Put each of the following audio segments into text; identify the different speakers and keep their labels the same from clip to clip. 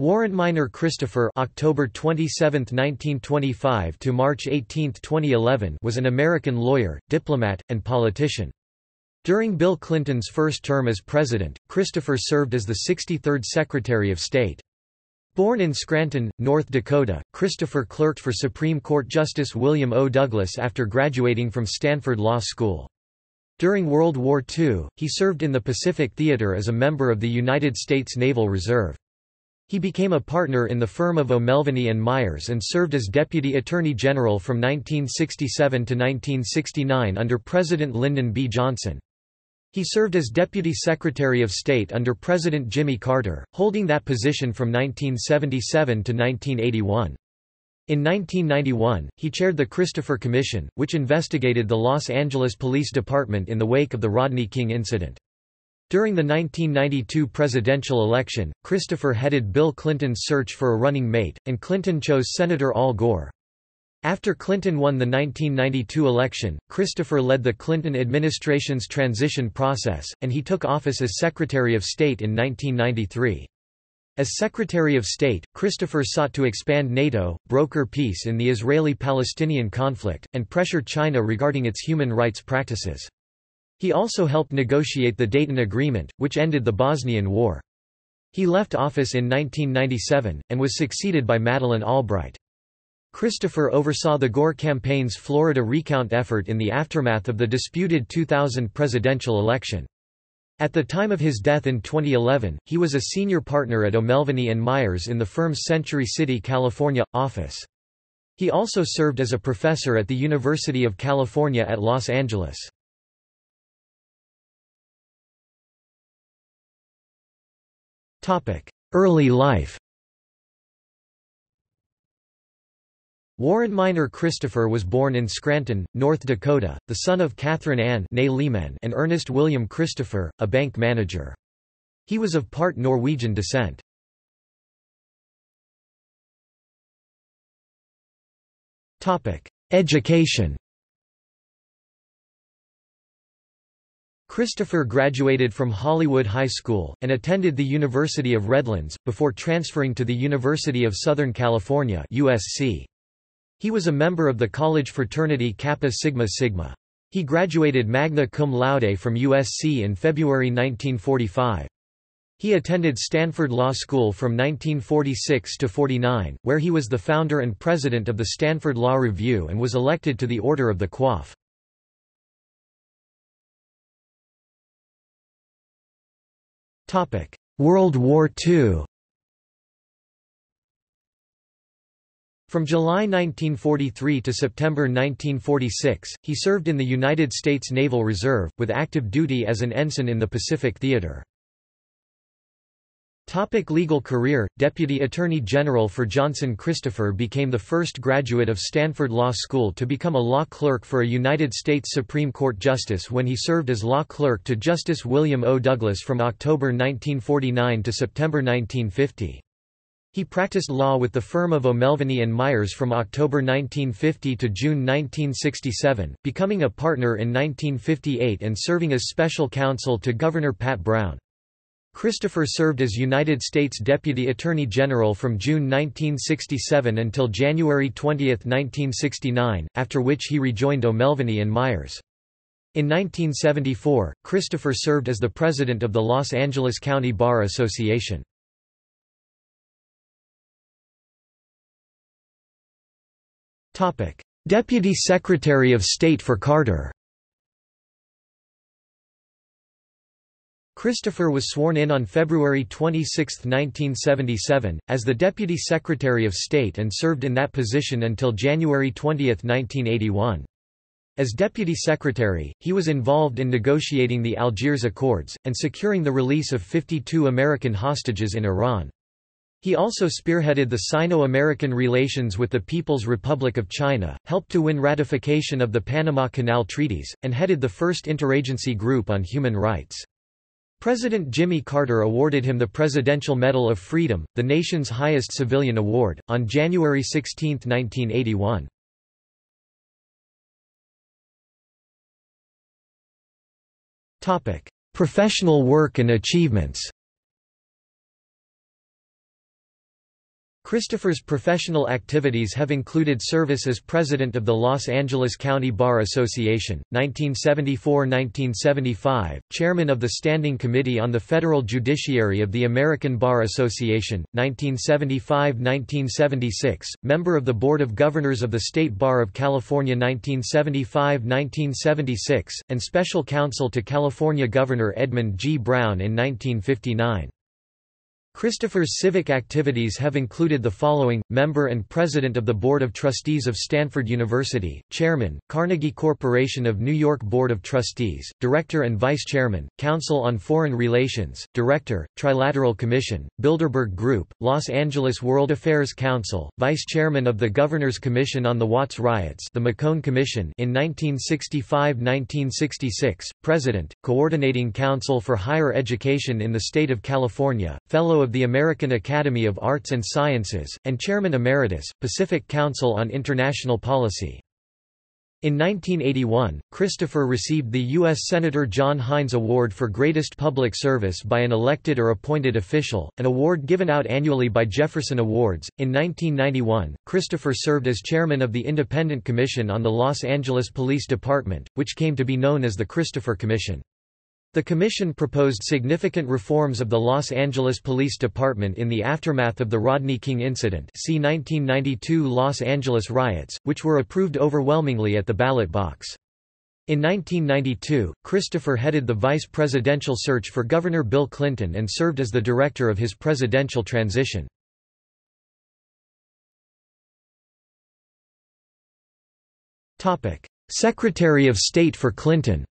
Speaker 1: Warren Minor Christopher October 27, 1925 to March 18, 2011 was an American lawyer, diplomat, and politician. During Bill Clinton's first term as president, Christopher served as the 63rd Secretary of State. Born in Scranton, North Dakota, Christopher clerked for Supreme Court Justice William O. Douglas after graduating from Stanford Law School. During World War II, he served in the Pacific Theater as a member of the United States Naval Reserve. He became a partner in the firm of O'Melveny and Myers and served as Deputy Attorney General from 1967 to 1969 under President Lyndon B. Johnson. He served as Deputy Secretary of State under President Jimmy Carter, holding that position from 1977 to 1981. In 1991, he chaired the Christopher Commission, which investigated the Los Angeles Police Department in the wake of the Rodney King incident. During the 1992 presidential election, Christopher headed Bill Clinton's search for a running mate, and Clinton chose Senator Al Gore. After Clinton won the 1992 election, Christopher led the Clinton administration's transition process, and he took office as Secretary of State in 1993. As Secretary of State, Christopher sought to expand NATO, broker peace in the Israeli-Palestinian conflict, and pressure China regarding its human rights practices. He also helped negotiate the Dayton Agreement, which ended the Bosnian War. He left office in 1997, and was succeeded by Madeleine Albright. Christopher oversaw the Gore campaign's Florida recount effort in the aftermath of the disputed 2000 presidential election. At the time of his death in 2011, he was a senior partner at O'Melveny Myers in the firm's Century City, California, office. He also served as a professor at the University of California at Los Angeles. Early life Warren Minor Christopher was born in Scranton, North Dakota, the son of Catherine Ann and Ernest William Christopher, a bank manager. He was of part Norwegian descent. Education Christopher graduated from Hollywood High School, and attended the University of Redlands, before transferring to the University of Southern California USC. He was a member of the college fraternity Kappa Sigma Sigma. He graduated magna cum laude from USC in February 1945. He attended Stanford Law School from 1946 to 49, where he was the founder and president of the Stanford Law Review and was elected to the Order of the Coif. World War II From July 1943 to September 1946, he served in the United States Naval Reserve, with active duty as an ensign in the Pacific Theater. Topic legal career Deputy Attorney General for Johnson Christopher became the first graduate of Stanford Law School to become a law clerk for a United States Supreme Court justice when he served as law clerk to Justice William O. Douglas from October 1949 to September 1950. He practiced law with the firm of O'Melveny and Myers from October 1950 to June 1967, becoming a partner in 1958 and serving as special counsel to Governor Pat Brown. Christopher served as United States Deputy Attorney General from June 1967 until January 20, 1969, after which he rejoined O'Melveny and Myers. In 1974, Christopher served as the president of the Los Angeles County Bar Association. Deputy Secretary of State for Carter Christopher was sworn in on February 26, 1977, as the Deputy Secretary of State and served in that position until January 20, 1981. As Deputy Secretary, he was involved in negotiating the Algiers Accords, and securing the release of 52 American hostages in Iran. He also spearheaded the Sino-American relations with the People's Republic of China, helped to win ratification of the Panama Canal Treaties, and headed the first interagency group on human rights. President Jimmy Carter awarded him the Presidential Medal of Freedom, the nation's highest civilian award, on January 16, 1981. Professional work and achievements Christopher's professional activities have included service as president of the Los Angeles County Bar Association, 1974–1975, chairman of the Standing Committee on the Federal Judiciary of the American Bar Association, 1975–1976, member of the Board of Governors of the State Bar of California 1975–1976, and special counsel to California Governor Edmund G. Brown in 1959. Christopher's civic activities have included the following, member and president of the Board of Trustees of Stanford University, chairman, Carnegie Corporation of New York Board of Trustees, director and vice chairman, Council on Foreign Relations, director, Trilateral Commission, Bilderberg Group, Los Angeles World Affairs Council, vice chairman of the Governor's Commission on the Watts Riots the McCone Commission in 1965–1966, president, coordinating council for higher education in the state of California, fellow of the American Academy of Arts and Sciences, and Chairman Emeritus, Pacific Council on International Policy. In 1981, Christopher received the U.S. Senator John Heinz Award for Greatest Public Service by an elected or appointed official, an award given out annually by Jefferson Awards. In 1991, Christopher served as chairman of the Independent Commission on the Los Angeles Police Department, which came to be known as the Christopher Commission. The Commission proposed significant reforms of the Los Angeles Police Department in the aftermath of the Rodney King incident see 1992 Los Angeles riots, which were approved overwhelmingly at the ballot box. In 1992, Christopher headed the vice presidential search for Governor Bill Clinton and served as the director of his presidential transition. Secretary of State for Clinton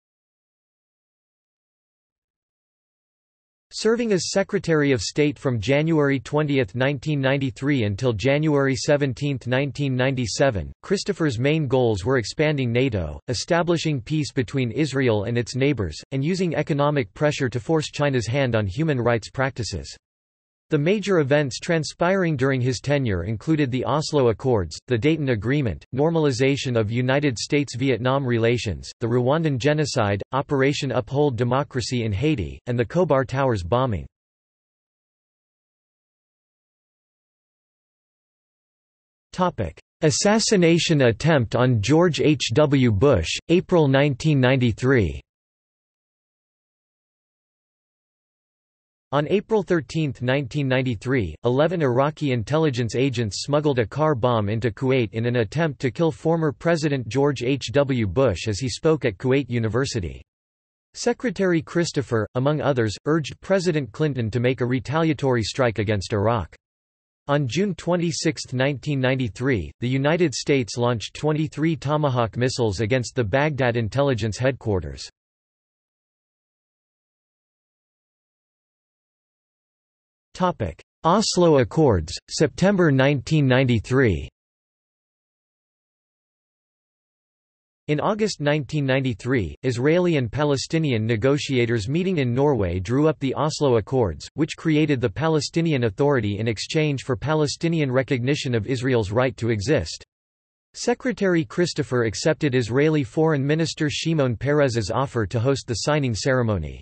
Speaker 1: Serving as Secretary of State from January 20, 1993 until January 17, 1997, Christopher's main goals were expanding NATO, establishing peace between Israel and its neighbors, and using economic pressure to force China's hand on human rights practices. The major events transpiring during his tenure included the Oslo Accords, the Dayton Agreement, normalization of United States-Vietnam relations, the Rwandan genocide, Operation Uphold Democracy in Haiti, and the Khobar Towers bombing. Assassination attempt on George H. W. Bush, April 1993 On April 13, 1993, 11 Iraqi intelligence agents smuggled a car bomb into Kuwait in an attempt to kill former President George H. W. Bush as he spoke at Kuwait University. Secretary Christopher, among others, urged President Clinton to make a retaliatory strike against Iraq. On June 26, 1993, the United States launched 23 Tomahawk missiles against the Baghdad intelligence headquarters. Oslo Accords, September 1993 In August 1993, Israeli and Palestinian negotiators meeting in Norway drew up the Oslo Accords, which created the Palestinian Authority in exchange for Palestinian recognition of Israel's right to exist. Secretary Christopher accepted Israeli Foreign Minister Shimon Peres's offer to host the signing ceremony.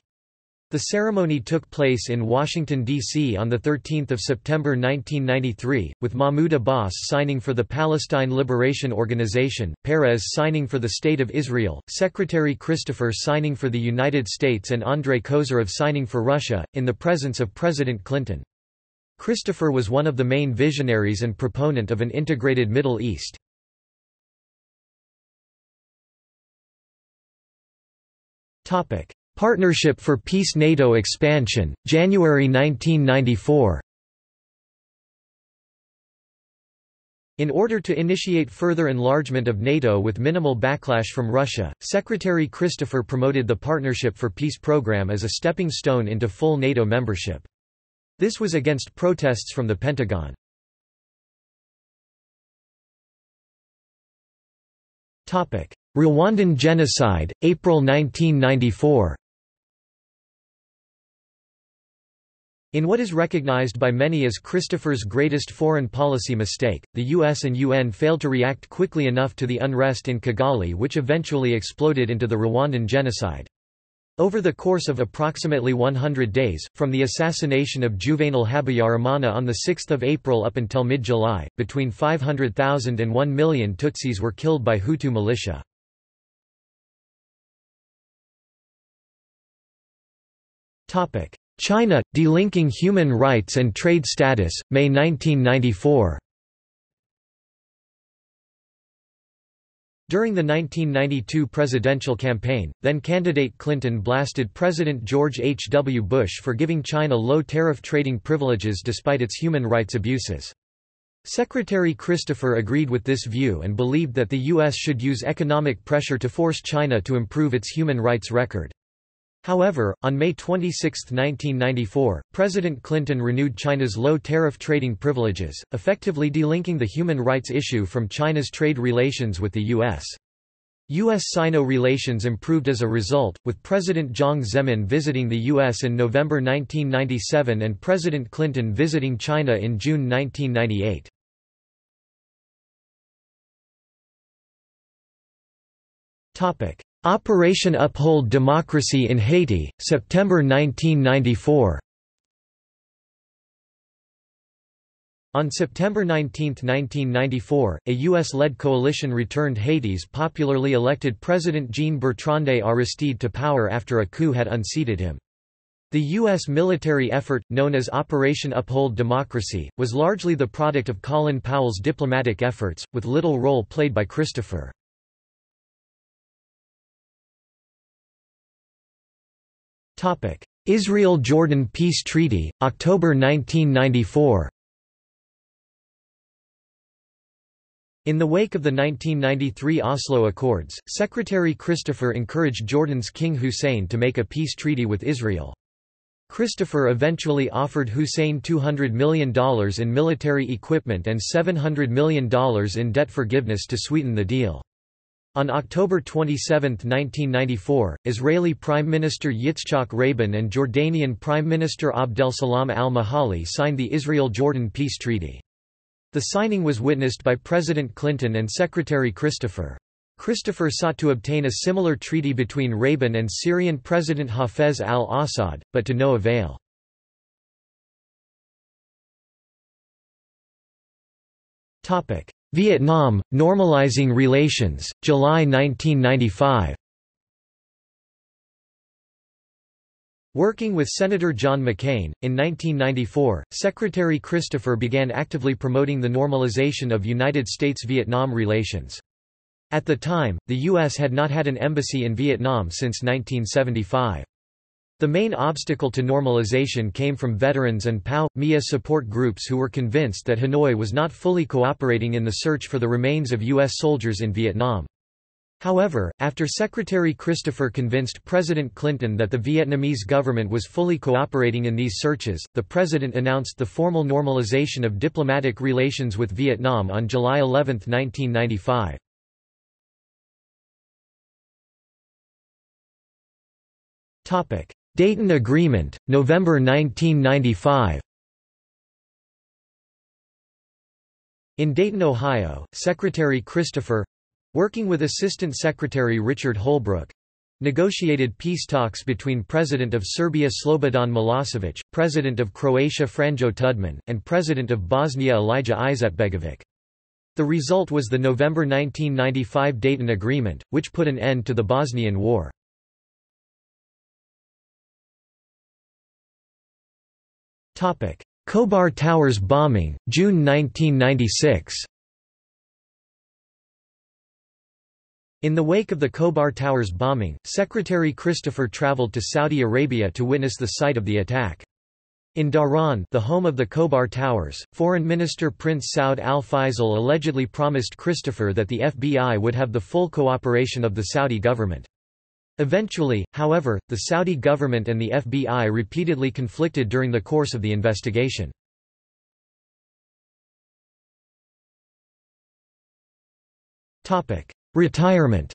Speaker 1: The ceremony took place in Washington, D.C. on 13 September 1993, with Mahmoud Abbas signing for the Palestine Liberation Organization, Peres signing for the State of Israel, Secretary Christopher signing for the United States and Andrei Kozyrev signing for Russia, in the presence of President Clinton. Christopher was one of the main visionaries and proponent of an integrated Middle East. Partnership for Peace NATO expansion, January 1994 In order to initiate further enlargement of NATO with minimal backlash from Russia, Secretary Christopher promoted the Partnership for Peace program as a stepping stone into full NATO membership. This was against protests from the Pentagon. Rwandan genocide, April 1994 In what is recognized by many as Christopher's greatest foreign policy mistake, the US and UN failed to react quickly enough to the unrest in Kigali which eventually exploded into the Rwandan genocide. Over the course of approximately 100 days, from the assassination of Juvenal Habyarimana on 6 April up until mid-July, between 500,000 and 1 million Tutsis were killed by Hutu militia. China, delinking human rights and trade status, May 1994 During the 1992 presidential campaign, then-candidate Clinton blasted President George H. W. Bush for giving China low-tariff trading privileges despite its human rights abuses. Secretary Christopher agreed with this view and believed that the U.S. should use economic pressure to force China to improve its human rights record. However, on May 26, 1994, President Clinton renewed China's low-tariff trading privileges, effectively delinking the human rights issue from China's trade relations with the U.S. U.S.-Sino relations improved as a result, with President Jiang Zemin visiting the U.S. in November 1997 and President Clinton visiting China in June 1998. Operation Uphold Democracy in Haiti, September 1994 On September 19, 1994, a U.S.-led coalition returned Haiti's popularly elected President Jean-Bertrand Aristide to power after a coup had unseated him. The U.S. military effort, known as Operation Uphold Democracy, was largely the product of Colin Powell's diplomatic efforts, with little role played by Christopher. Israel–Jordan Peace Treaty, October 1994 In the wake of the 1993 Oslo Accords, Secretary Christopher encouraged Jordan's King Hussein to make a peace treaty with Israel. Christopher eventually offered Hussein $200 million in military equipment and $700 million in debt forgiveness to sweeten the deal. On October 27, 1994, Israeli Prime Minister Yitzhak Rabin and Jordanian Prime Minister Abdel Salam al-Mahali signed the Israel-Jordan Peace Treaty. The signing was witnessed by President Clinton and Secretary Christopher. Christopher sought to obtain a similar treaty between Rabin and Syrian President Hafez al-Assad, but to no avail. Vietnam, Normalizing Relations, July 1995 Working with Senator John McCain, in 1994, Secretary Christopher began actively promoting the normalization of United States-Vietnam relations. At the time, the U.S. had not had an embassy in Vietnam since 1975. The main obstacle to normalization came from veterans and POW, MIA support groups who were convinced that Hanoi was not fully cooperating in the search for the remains of U.S. soldiers in Vietnam. However, after Secretary Christopher convinced President Clinton that the Vietnamese government was fully cooperating in these searches, the president announced the formal normalization of diplomatic relations with Vietnam on July 11, 1995. Dayton Agreement, November 1995 In Dayton, Ohio, Secretary Christopher—working with Assistant Secretary Richard Holbrooke, negotiated peace talks between President of Serbia Slobodan Milosevic, President of Croatia Franjo Tudman, and President of Bosnia Alija Izetbegovic. The result was the November 1995 Dayton Agreement, which put an end to the Bosnian War. Khobar Towers bombing, June 1996 In the wake of the Khobar Towers bombing, Secretary Christopher traveled to Saudi Arabia to witness the site of the attack. In Dhahran the home of the Khobar Towers, Foreign Minister Prince Saud al-Faisal allegedly promised Christopher that the FBI would have the full cooperation of the Saudi government. Eventually, however, the Saudi government and the FBI repeatedly conflicted during the course of the investigation. Retirement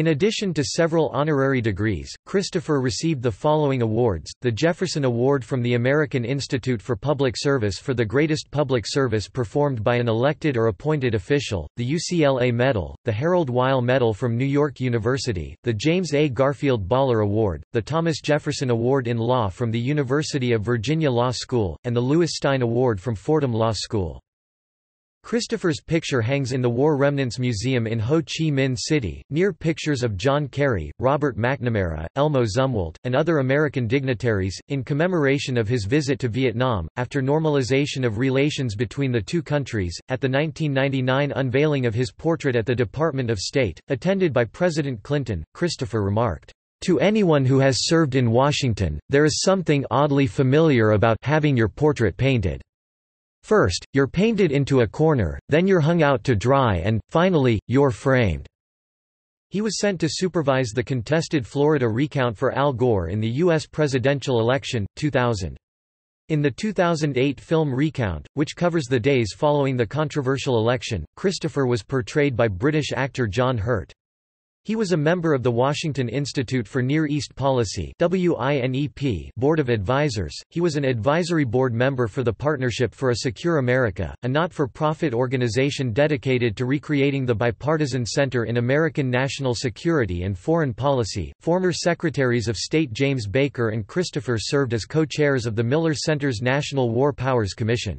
Speaker 1: In addition to several honorary degrees, Christopher received the following awards, the Jefferson Award from the American Institute for Public Service for the greatest public service performed by an elected or appointed official, the UCLA Medal, the Harold Weil Medal from New York University, the James A. Garfield Baller Award, the Thomas Jefferson Award in Law from the University of Virginia Law School, and the Louis Stein Award from Fordham Law School. Christopher's picture hangs in the War Remnants Museum in Ho Chi Minh City, near pictures of John Kerry, Robert McNamara, Elmo Zumwalt, and other American dignitaries, in commemoration of his visit to Vietnam. After normalization of relations between the two countries, at the 1999 unveiling of his portrait at the Department of State, attended by President Clinton, Christopher remarked, To anyone who has served in Washington, there is something oddly familiar about having your portrait painted. First, you're painted into a corner, then you're hung out to dry and, finally, you're framed." He was sent to supervise the contested Florida recount for Al Gore in the U.S. presidential election, 2000. In the 2008 film Recount, which covers the days following the controversial election, Christopher was portrayed by British actor John Hurt. He was a member of the Washington Institute for Near East Policy Board of Advisors. He was an advisory board member for the Partnership for a Secure America, a not-for-profit organization dedicated to recreating the Bipartisan Center in American National Security and Foreign Policy. Former Secretaries of State James Baker and Christopher served as co-chairs of the Miller Center's National War Powers Commission.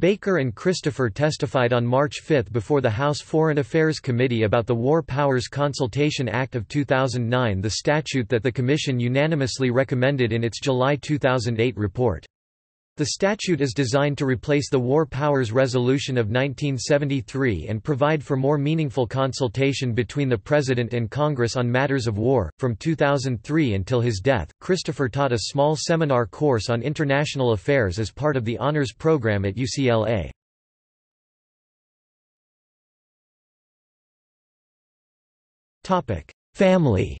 Speaker 1: Baker and Christopher testified on March 5 before the House Foreign Affairs Committee about the War Powers Consultation Act of 2009 the statute that the Commission unanimously recommended in its July 2008 report. The statute is designed to replace the War Powers Resolution of 1973 and provide for more meaningful consultation between the President and Congress on matters of war. From 2003 until his death, Christopher taught a small seminar course on international affairs as part of the honors program at UCLA. Topic: Family.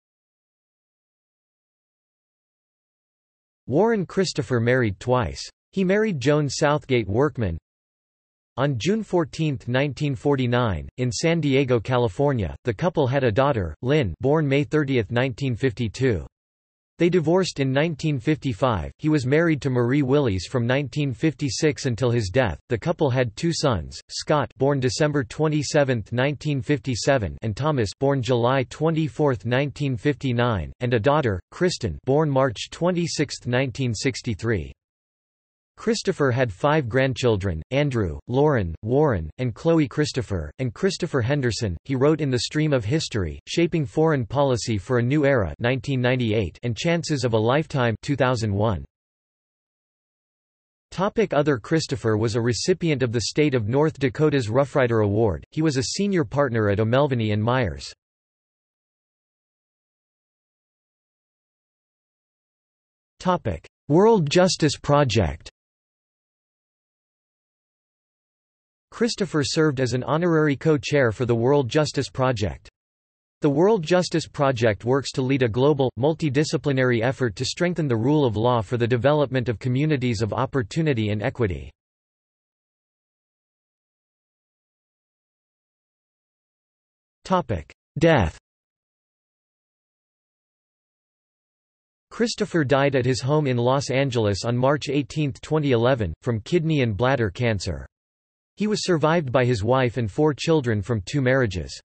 Speaker 1: Warren Christopher married twice. He married Joan Southgate Workman. On June 14, 1949, in San Diego, California, the couple had a daughter, Lynn born May 30, 1952. They divorced in 1955. He was married to Marie Wyllis from 1956 until his death. The couple had two sons, Scott, born December 27, 1957, and Thomas, born July 24, 1959, and a daughter, Kristen, born March 26, 1963. Christopher had five grandchildren, Andrew, Lauren, Warren, and Chloe Christopher, and Christopher Henderson. He wrote in The Stream of History, Shaping Foreign Policy for a New Era 1998 and Chances of a Lifetime 2001. Topic Other Christopher was a recipient of the state of North Dakota's Roughrider Award. He was a senior partner at O'Melveny and Myers. Topic: World Justice Project. Christopher served as an honorary co-chair for the World Justice Project. The World Justice Project works to lead a global, multidisciplinary effort to strengthen the rule of law for the development of communities of opportunity and equity. Death Christopher died at his home in Los Angeles on March 18, 2011, from kidney and bladder cancer. He was survived by his wife and four children from two marriages.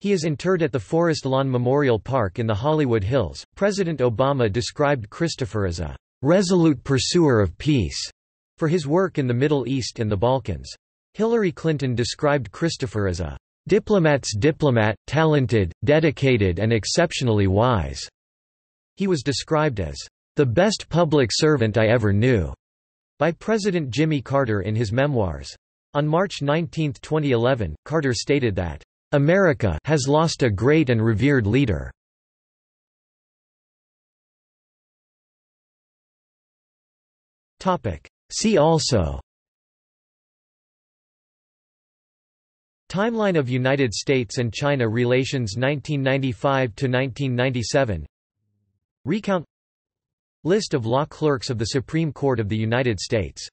Speaker 1: He is interred at the Forest Lawn Memorial Park in the Hollywood Hills. President Obama described Christopher as a resolute pursuer of peace for his work in the Middle East and the Balkans. Hillary Clinton described Christopher as a diplomat's diplomat, talented, dedicated and exceptionally wise. He was described as the best public servant I ever knew by President Jimmy Carter in his memoirs. On March 19, 2011, Carter stated that, "...America has lost a great and revered leader." See also Timeline of United States and China relations 1995–1997 Recount List of law clerks of the Supreme Court of the United States